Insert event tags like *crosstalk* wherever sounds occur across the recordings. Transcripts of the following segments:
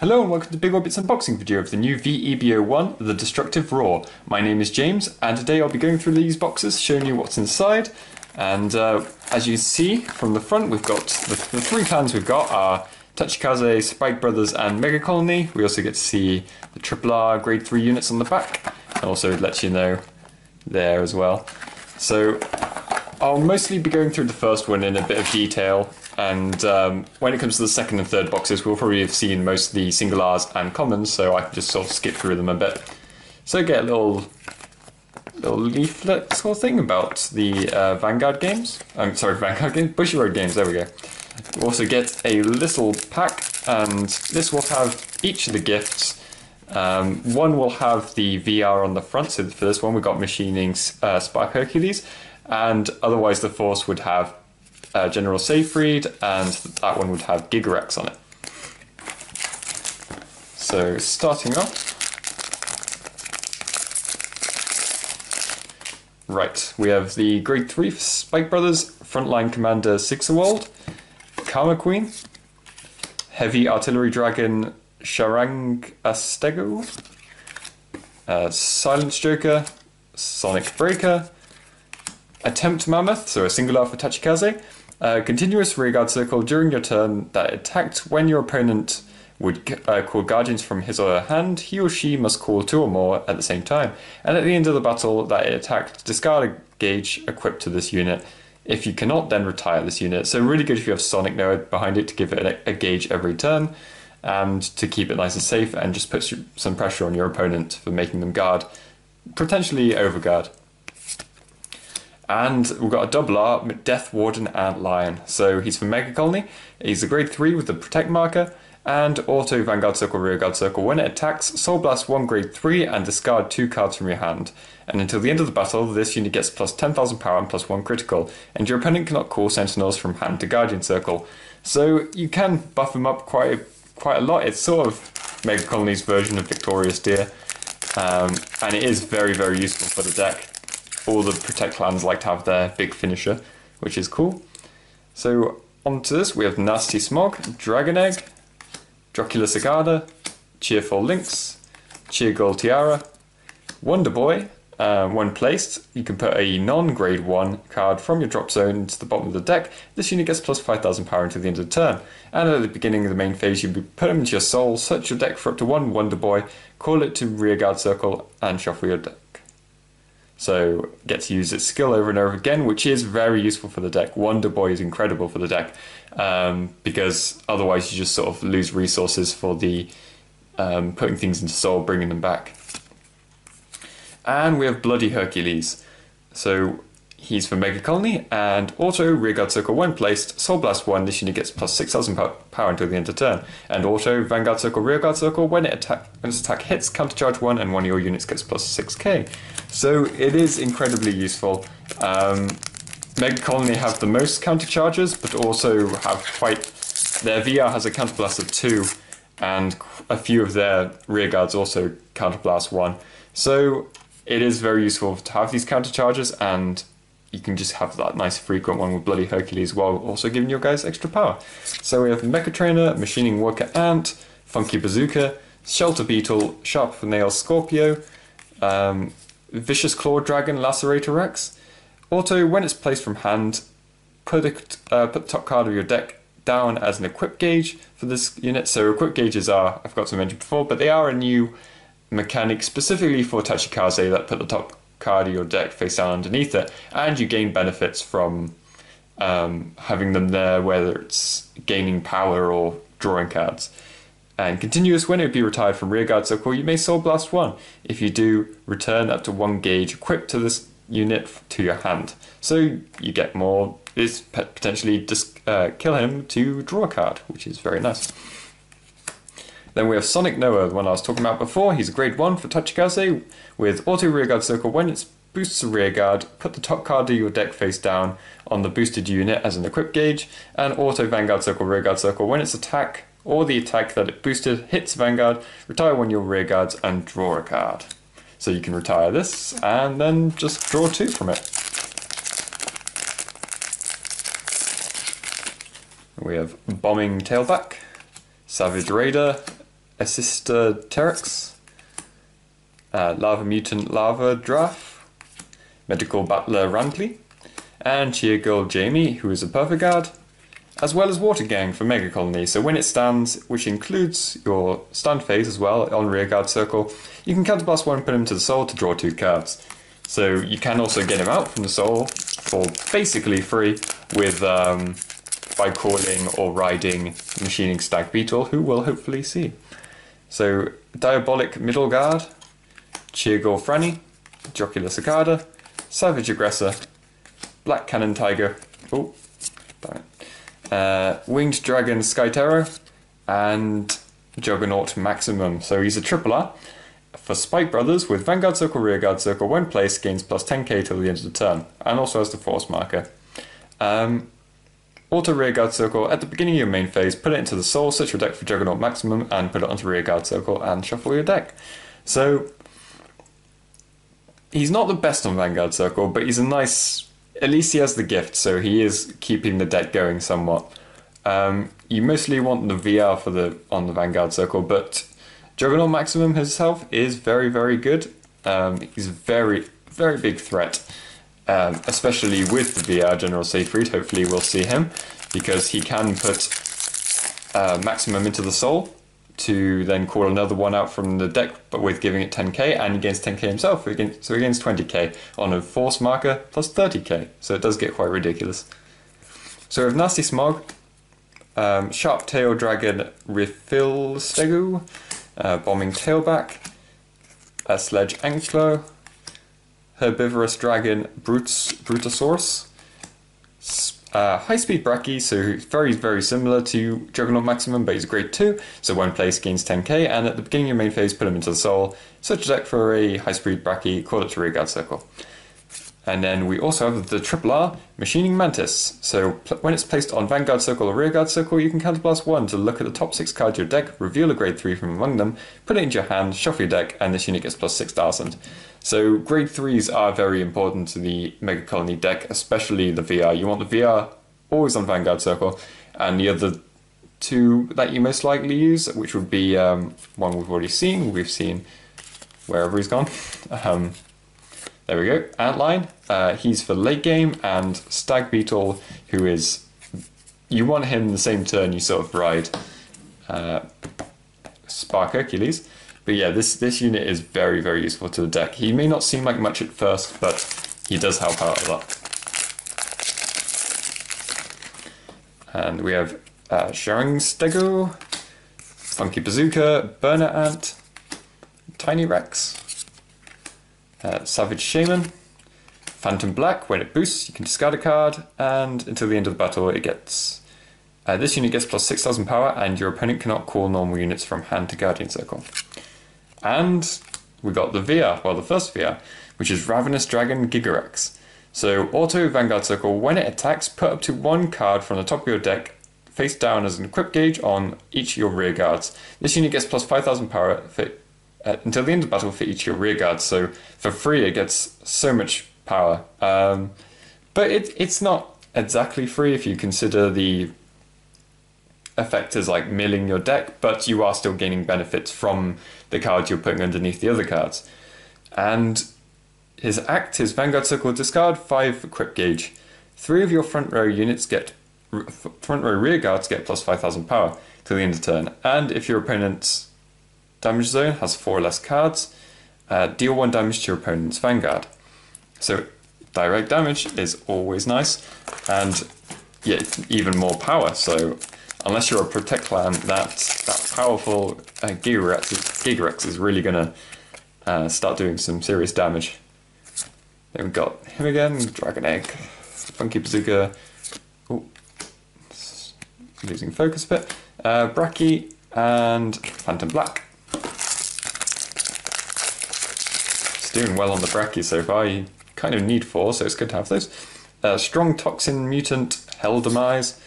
Hello and welcome to Big Orbit's unboxing video of the new VEBO1, The Destructive Roar. My name is James and today I'll be going through these boxes, showing you what's inside. And uh, as you see from the front, we've got the, the three clans we've got are Tachikaze, Spike Brothers and Mega Colony. We also get to see the Triple R Grade 3 units on the back. And also lets you know there as well. So I'll mostly be going through the first one in a bit of detail and um, when it comes to the second and third boxes, we'll probably have seen most of the single R's and commons, so I can just sort of skip through them a bit. So get a little little leaflet sort of thing about the uh, Vanguard games. I'm sorry, *laughs* Vanguard games, Bushiroad games. There we go. also get a little pack, and this will have each of the gifts. Um, one will have the VR on the front, so for this one we got machining uh, Spark Hercules, and otherwise the Force would have uh, General Seifried, and that one would have Gigarex on it. So starting off, right, we have the Grade 3 Spike Brothers, Frontline Commander Sixerwald, Karma Queen, Heavy Artillery Dragon Sharang Astego, uh, Silence Joker, Sonic Breaker, Attempt Mammoth, so a single for Tachikaze, a continuous rearguard circle during your turn that attacked when your opponent would uh, call guardians from his or her hand, he or she must call two or more at the same time. And at the end of the battle that it attacked, discard a gauge equipped to this unit. If you cannot, then retire this unit. So really good if you have Sonic Noa behind it to give it a, a gauge every turn and to keep it nice and safe and just puts some pressure on your opponent for making them guard, potentially overguard. And we've got a double R, Death Warden Antlion. So he's from Mega Colony. He's a grade 3 with the Protect marker and Auto Vanguard Circle, Rearguard Circle. When it attacks, Soul Blast 1 grade 3 and discard 2 cards from your hand. And until the end of the battle, this unit gets plus 10,000 power and plus 1 critical. And your opponent cannot call Sentinels from hand to Guardian Circle. So you can buff him up quite, quite a lot. It's sort of Mega Colony's version of Victorious Deer. Um, and it is very, very useful for the deck all the Protect clans like to have their big finisher, which is cool. So onto this, we have Nasty Smog, Dragon Egg, Dracula Cicada, Cheerful Lynx, Cheer Girl Tiara, Wonder Boy. Uh, when placed, you can put a non-grade 1 card from your drop zone to the bottom of the deck. This unit gets plus 5000 power until the end of the turn. And at the beginning of the main phase, you put them into your soul, search your deck for up to one Wonder Boy, call it to rearguard circle, and shuffle your deck. So get to use its skill over and over again, which is very useful for the deck. Wonder Boy is incredible for the deck um, because otherwise you just sort of lose resources for the um, putting things into soul, bringing them back. And we have Bloody Hercules. So He's for Mega Colony, and Auto, Rearguard Circle when placed, Soul Blast 1, this unit gets plus 6000 power until the end of turn. And Auto, Vanguard Circle, Rearguard Circle, when, it attack, when its attack hits, countercharge 1, and one of your units gets plus 6k. So it is incredibly useful. Um, Mega Colony have the most counter charges, but also have quite... Their VR has a counterblast of 2, and a few of their rearguards also counterblast 1. So it is very useful to have these counter charges, and you can just have that nice frequent one with Bloody Hercules while also giving your guys extra power. So we have Mecha Trainer, Machining Worker Ant, Funky Bazooka, Shelter Beetle, Sharp Nail Scorpio, um, Vicious Claw Dragon Lacerator Rex. Auto, when it's placed from hand, put, uh, put the top card of your deck down as an equip gauge for this unit. So equip gauges are, I forgot to mention before, but they are a new mechanic specifically for Tachikaze that put the top card of your deck face down underneath it, and you gain benefits from um, having them there, whether it's gaining power or drawing cards. And continuous when it would be retired from rearguard circle, you may soul blast one. If you do, return up to one gauge equipped to this unit to your hand. So you get more, this potentially just uh, kill him to draw a card, which is very nice. Then we have Sonic Noa, the one I was talking about before. He's a grade 1 for Tachikaze with auto rearguard circle. When it boosts a rearguard, put the top card of your deck face down on the boosted unit as an equip gauge, and auto vanguard circle, rearguard circle. When its attack or the attack that it boosted hits vanguard, retire one of your rearguards and draw a card. So you can retire this and then just draw two from it. We have Bombing Tailback, Savage Raider, Assista Terex, uh, Lava Mutant Lava Draft, Medical Butler Rantley, and Cheer Girl Jamie, who is a perfect guard, as well as Water Gang for Mega Colony. So when it stands, which includes your stand phase as well on rear guard circle, you can counterblast one, and put him to the soul to draw two cards. So you can also get him out from the soul for basically free with um, by calling or riding Machining Stag Beetle, who we'll hopefully see. So Diabolic Middle Guard, Cheergore Franny, Jocular Cicada, Savage Aggressor, Black Cannon Tiger, oh, uh, Winged Dragon Skyterror, and Juggernaut Maximum. So he's a triple R. For Spike Brothers, with Vanguard Circle, Rearguard Circle, when placed, gains plus 10k till the end of the turn, and also has the Force marker. Um, auto Rearguard Circle, at the beginning of your main phase, put it into the Soul, search your deck for Juggernaut Maximum, and put it onto Rearguard Circle, and shuffle your deck. So, he's not the best on Vanguard Circle, but he's a nice. At least he has the gift, so he is keeping the deck going somewhat. Um, you mostly want the VR for the on the Vanguard Circle, but Juggernaut Maximum himself is very, very good. Um, he's a very, very big threat, um, especially with the VR General Seifried. Hopefully, we'll see him because he can put uh, Maximum into the Soul to then call another one out from the deck, but with giving it 10k, and he gains 10k himself, so he gains 20k on a force marker plus 30k, so it does get quite ridiculous. So we have Nasty Smog, um, Sharp Tail Dragon Refill Stegu, uh, Bombing Tailback, a Sledge Anklo, Herbivorous Dragon Brutes, Brutasaurus, uh, high speed Bracky, so very, very similar to Juggernaut Maximum, but he's a grade 2, so when placed gains 10k, and at the beginning of your main phase, put him into the soul, search a deck for a high speed Bracky, call it to Rearguard Circle. And then we also have the triple R, Machining Mantis. So when it's placed on Vanguard Circle or Rearguard Circle, you can counterblast one to look at the top six cards of your deck, reveal a grade 3 from among them, put it into your hand, shuffle your deck, and this unit gets plus 6,000. So grade 3s are very important to the Mega Colony deck, especially the VR. You want the VR always on Vanguard Circle, and the other two that you most likely use, which would be um, one we've already seen, we've seen wherever he's gone. *laughs* Um, there we go. Antlion. Uh, he's for late game, and Stag Beetle, who is you want him the same turn you sort of ride uh, Spark Hercules. But yeah, this this unit is very very useful to the deck. He may not seem like much at first, but he does help out a lot. And we have uh, Sharing Stego, Funky Bazooka, Burner Ant, Tiny Rex, uh, Savage Shaman, Phantom Black. When it boosts, you can discard a card, and until the end of the battle, it gets. Uh, this unit gets plus 6000 power, and your opponent cannot call normal units from hand to Guardian Circle. And we got the VR, well, the first VR, which is Ravenous Dragon Gigarex. So, Auto Vanguard Circle, when it attacks, put up to one card from the top of your deck face down as an equip gauge on each of your rear guards. This unit gets plus 5000 power for uh, until the end of the battle for each of your rear guards. So for free, it gets so much power. Um, but it, it's not exactly free if you consider the effect as like milling your deck, but you are still gaining benefits from the cards you're putting underneath the other cards. And his act, his Vanguard Circle discard, 5 equip gauge. Three of your front row units get front row rear guards get plus 5000 power till the end of turn. And if your opponent's damage zone has four less cards. Uh, deal one damage to your opponent's vanguard. So direct damage is always nice, and yeah, even more power. So unless you're a protect clan, that that powerful uh, Gigarex, is, Gigarex is really gonna uh, start doing some serious damage. Then we've got him again, Dragon Egg, Funky Bazooka. Ooh, losing focus a bit. Uh, Bracky and Phantom Black. Doing well on the Bracky so far. You kind of need four, so it's good to have those. Uh, strong Toxin Mutant, Hell Demise.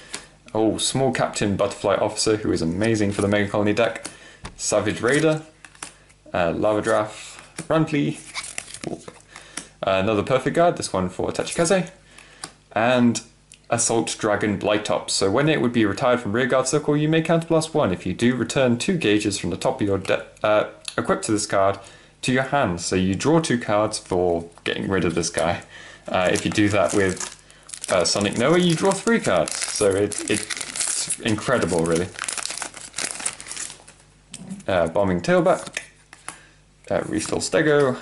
Oh, Small Captain Butterfly Officer, who is amazing for the Mega Colony deck. Savage Raider. Uh, Lava Draft, Rantley. Uh, another Perfect Guard, this one for Tachikaze. And Assault Dragon Blighttops. So when it would be retired from Rearguard Circle, you may counterblast one. If you do, return two gauges from the top of your deck, uh, equipped to this card, to your hand. So you draw two cards for getting rid of this guy. Uh, if you do that with uh, Sonic Noa, you draw three cards. So it, it's incredible, really. Uh, Bombing Tailback, uh, Stego,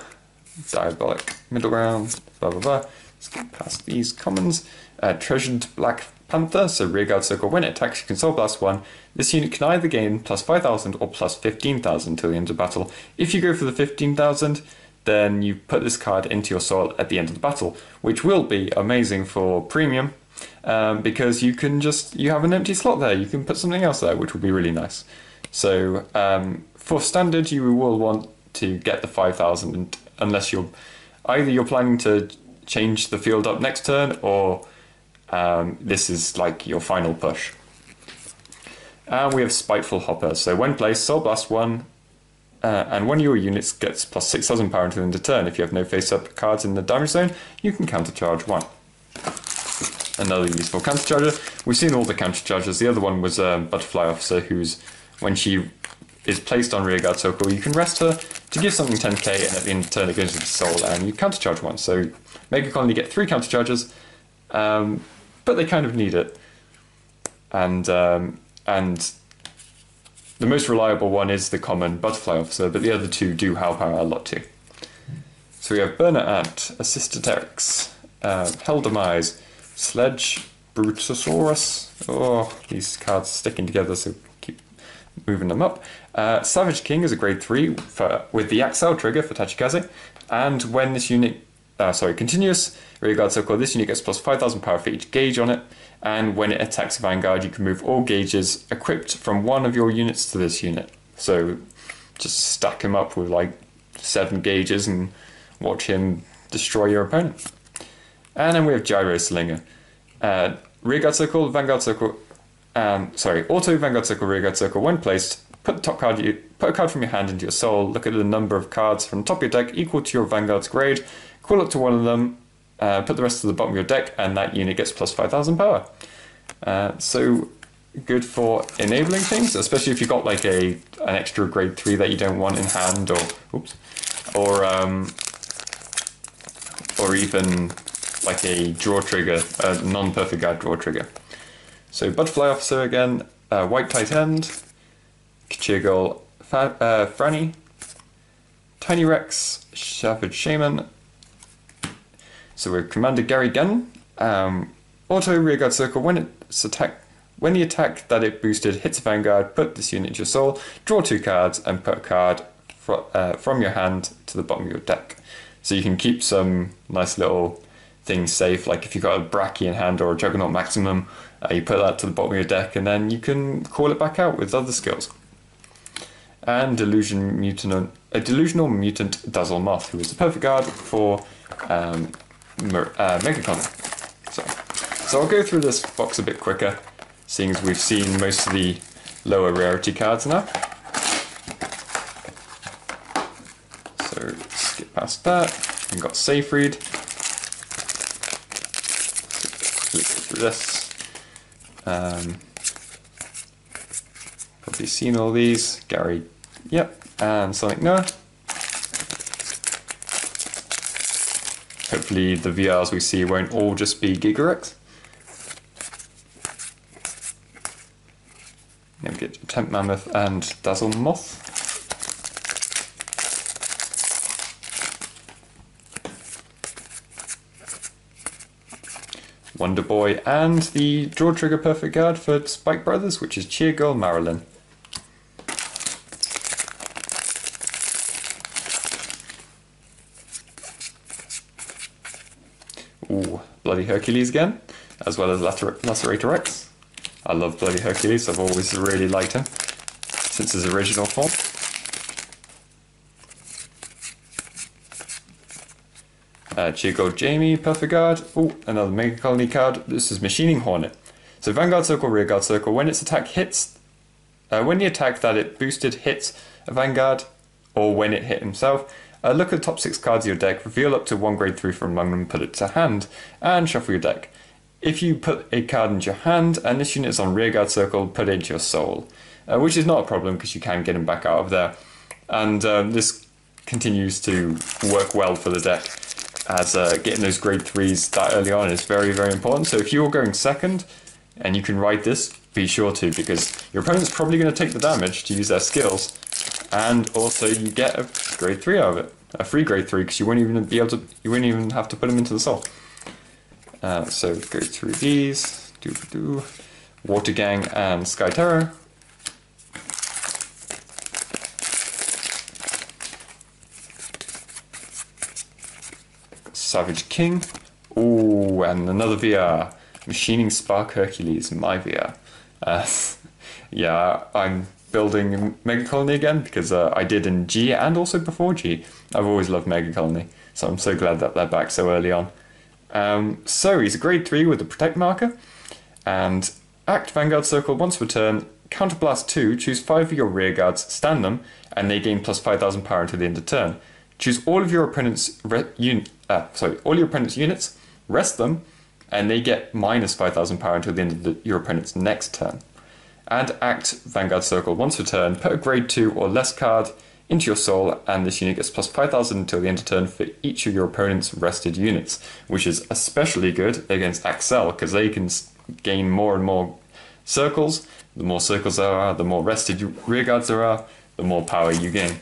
Diabolic Middle Ground, blah blah blah. Let's get past these commons. Uh, Treasured Black Panther, so Rearguard Circle, when it attacks, you can Soul Blast 1. This unit can either gain plus 5,000 or plus 15,000 till the end of battle. If you go for the 15,000, then you put this card into your soul at the end of the battle, which will be amazing for premium um, because you can just you have an empty slot there. You can put something else there, which will be really nice. So um, for standard, you will want to get the 5,000 unless you're either you're planning to change the field up next turn or um, this is like your final push. And we have Spiteful Hopper. So when placed, Soul Blast 1, uh, and one of your units gets plus 6,000 power until end of turn. If you have no face-up cards in the damage zone, you can countercharge 1. Another useful countercharger. We've seen all the counterchargers. The other one was um, Butterfly Officer, who's, when she is placed on rearguard circle, you can rest her to give something 10k, and at the end of the turn it goes into soul, and you countercharge one. So Mega Colony get three countercharges, um, but they kind of need it. And um, and the most reliable one is the common Butterfly Officer, but the other two do help out a lot too. So we have Burner Ant, Assistant Eric's, uh, Hell Demise, Sledge, Brutosaurus. Oh, these cards sticking together, so keep moving them up. Uh, Savage King is a grade 3 for, with the Accel trigger for Tachikaze, and when this unit, uh, sorry, continuous rearguard circle, this unit gets plus 5000 power for each gauge on it, and when it attacks a Vanguard, you can move all gauges equipped from one of your units to this unit. So just stack him up with like seven gauges and watch him destroy your opponent. And then we have Gyro Slinger. Uh, rearguard circle, Vanguard circle, um, sorry, auto Vanguard circle, rearguard circle. When placed, put the top card, you, put a card from your hand into your soul. Look at the number of cards from the top of your deck equal to your Vanguard's grade. Call up to one of them, uh, put the rest to the bottom of your deck, and that unit gets plus 5,000 power. Uh, so good for enabling things, especially if you've got like a an extra grade three that you don't want in hand, or oops, or um, or even like a draw trigger, a non-perfect guard draw trigger. So butterfly officer again, uh, white tight end, Kachirgol, Fa- uh, Franny, Tiny Rex, Savage Shaman, so we've Commander Gary Gunn. Um, auto rearguard circle when it's attack when the attack that it boosted hits a vanguard, put this unit into your soul, draw two cards, and put a card fr- uh, from your hand to the bottom of your deck. So you can keep some nice little things safe, like if you've got a Bracky in hand or a Juggernaut Maximum, uh, you put that to the bottom of your deck, and then you can call it back out with other skills. And Delusion Mutant, a Delusional Mutant Dazzle Moth, who is the perfect guard for um, uh, Megacon. So, so I'll go through this box a bit quicker, seeing as we've seen most of the lower rarity cards now. So skip past that. We've got Read. Click through this. Um, probably seen all these. Gary, yep, and Sonic Noa. Hopefully the VRs we see won't all just be Gigarex. Then we get Temp Mammoth and Dazzle Moth. Wonder Boy and the Draw Trigger Perfect Guard for Spike Brothers, which is Cheer Girl Marilyn. Ooh, Bloody Hercules again, as well as Lacer- Lacerator X. I love Bloody Hercules, I've always really liked him since his original form. Uh, Chico Jamie, Perfect Guard. Oh, another Mega Colony card. This is Machining Hornet. So Vanguard Circle, Rearguard Circle. When its attack hits, uh, when the attack that it boosted hits a Vanguard, or when it hit himself, uh, look at the top six cards of your deck, reveal up to one grade three from among them, put it to hand, and shuffle your deck. if you put a card into your hand and this unit is on rearguard circle, put it into your soul, uh, which is not a problem because you can get him back out of there. And um, this continues to work well for the deck as uh, getting those grade 3s that early on is very, very important. So if you're going second and you can ride this, be sure to because your opponent's probably going to take the damage to use their skills and also you get a grade 3 out of it. A free grade 3 because you won't even be able to, you won't even have to put them into the soul. Uh, so go through these, do do, Water Gang and Sky Terror. Savage King. Ooh, and another VR. Machining Spark Hercules, my VR. Uh, *laughs* yeah, I'm building Mega Colony again because uh, I did in G and also before G. I've always loved Mega Colony, so I'm so glad that they're back so early on. Um, so he's a grade 3 with the Protect marker, and act Vanguard Circle once per turn, Counterblast 2, choose 5 of your rear guards, stand them, and they gain plus 5000 power until the end of turn. Choose all of your opponent's un- uh, sorry, all your opponent's units, rest them, and they get minus 5000 power until the end of the, your opponent's next turn. And act Vanguard Circle once per turn, put a grade 2 or less card into your soul, and this unit gets plus 5000 until the end of turn for each of your opponent's rested units, which is especially good against Accel because they can gain more and more circles. The more circles there are, the more rested rearguards there are, the more power you gain.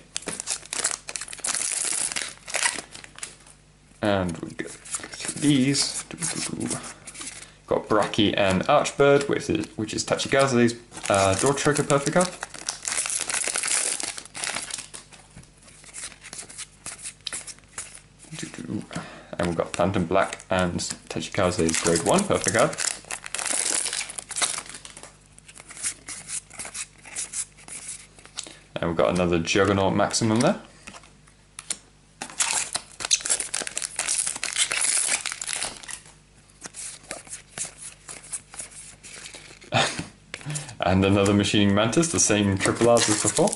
And we go these. Got Bracky and Archbird, which is, which is Tachikaze's uh, Draw Trigger Perfect Card. And we've got Phantom Black and Tachikaze's Grade 1 Perfect Card. And we've got another Juggernaut Maximum there. And another Machining Mantis, the same triple R's as before.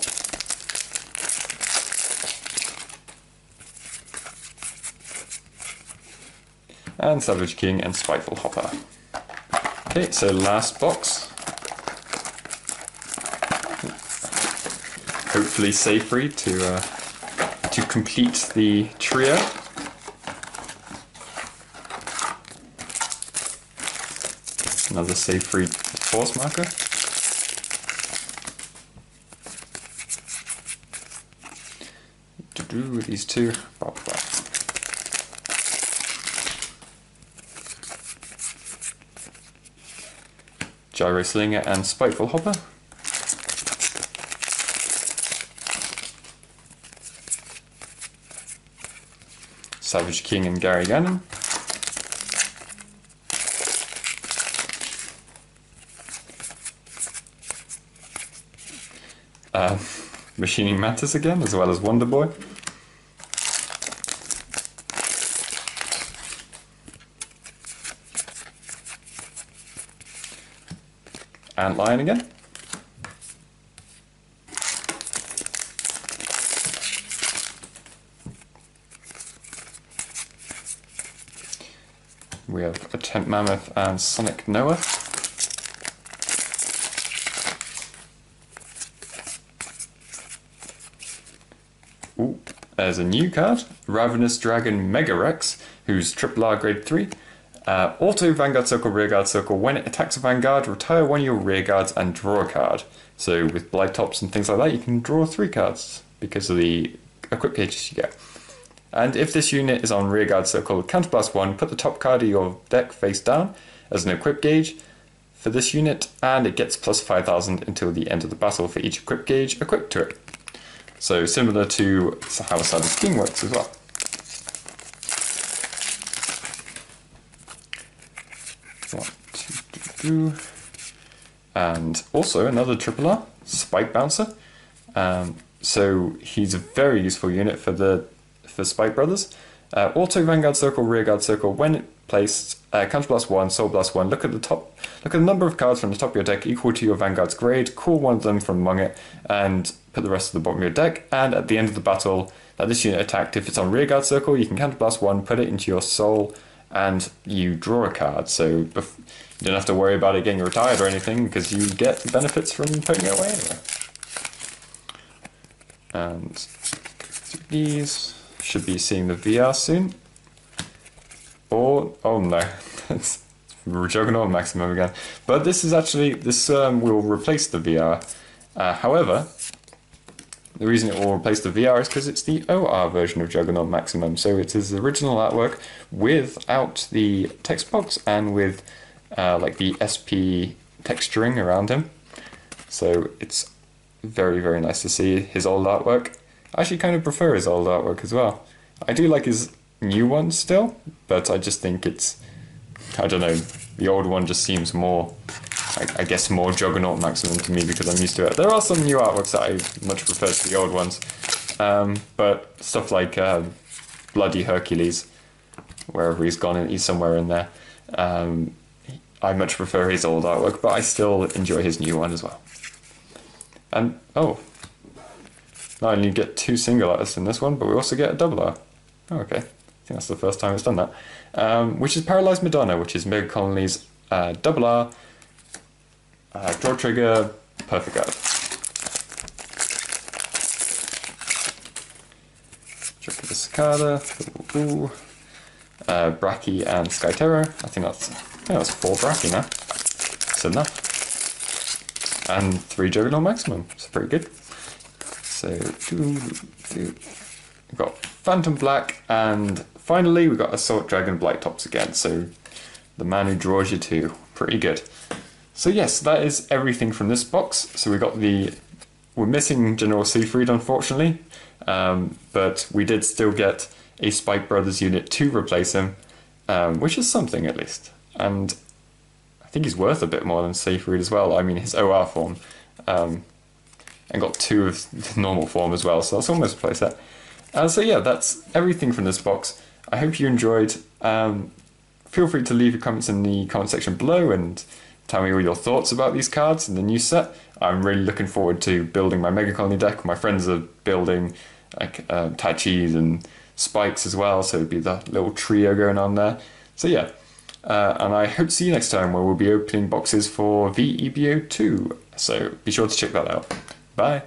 and Savage King and Spiteful Hopper. Okay, so last box. Hopefully Seifried to uh, to complete the trio. Another Seifried force marker. Do these two. Gyro Slinger and Spiteful Hopper. Savage King and Gary Gannon. Uh, Machining Mantis again, as well as Wonder Boy. And lion again. We have a tent mammoth and Sonic Noa. Ooh, there's a new card, Ravenous Dragon Mega Rex, who's triple R grade 3. Uh, auto Vanguard Circle, Rearguard Circle. When it attacks a Vanguard, retire one of your rearguards and draw a card. So with Blight Tops and things like that, you can draw three cards because of the equip gauges you get. And if this unit is on Rearguard Circle, Counterblast 1, put the top card of your deck face down as an equip gauge for this unit, and it gets plus 5000 until the end of the battle for each equip gauge equipped to it. So similar to how a Savage King works as well. And also another triple R, Spike Bouncer. Um, so he's a very useful unit for the for Spike Brothers. Uh, auto Vanguard Circle, Rearguard Circle. When placed, uh, Counterblast one, Soul Blast one. Look at the top. Look at the number of cards from the top of your deck equal to your Vanguard's grade. Call one of them from among it, and put the rest of the bottom of your deck. And at the end of the battle, that this unit attacked, if it's on Rearguard Circle, you can Counterblast one, put it into your Soul, and you draw a card. So you don't have to worry about it getting retired or anything because you get benefits from putting it away anyway. And these should be seeing the VR soon. Or oh no, it's Juggernaut Maximum again. But this is actually this um, will replace the VR. Uh, however, the reason it will replace the VR is because it's the OR version of Juggernaut Maximum. So it is the original artwork without the text box and with uh, like the SP texturing around him. So it's very very nice to see his old artwork. I actually kind of prefer his old artwork as well. I do like his new one still, but I just think it's I don't know. The old one just seems more, I, I, guess, more Juggernaut Maximum to me because I'm used to it. There are some new artworks that I much prefer to the old ones, um, but stuff like uh, Bloody Hercules, wherever he's gone, he's somewhere in there. Um, I much prefer his old artwork, but I still enjoy his new one as well. And oh, not only get two single artists in this one, but we also get a double R. Oh, okay, I think that's the first time it's done that um, which is Paralyzed Madonna, which is Meg Colony's uh, double R, uh, draw trigger, perfect guard. Joker the Cicada, ooh, ooh. Uh, Bracky and. I think that's Think that's four Bracky now. That's enough. And three Juggernaut Maximum. It's pretty good. So two, two. We've got Phantom Black and Finally, we got Assault Dragon Blight Tops again, so the man who draws you too. Pretty good. So yes, that is everything from this box. So we got the... We're missing General Siegfried, unfortunately, um, but we did still get a Spike Brothers unit to replace him, um, which is something at least. And I think he's worth a bit more than Siegfried as well. I mean, his OR form. Um, and got two of *laughs* normal form as well, so that's almost a playset. Uh, so yeah, that's everything from this box. I hope you enjoyed. Um, feel free to leave your comments in the comment section below and tell me all your thoughts about these cards and the new set. I'm really looking forward to building my Mega Colony deck. My friends are building like uh, Tachis and Spikes as well, so it'd be the little trio going on there. So yeah, uh, and I hope to see you next time where we'll be opening boxes for VEBO 2. So be sure to check that out. Bye.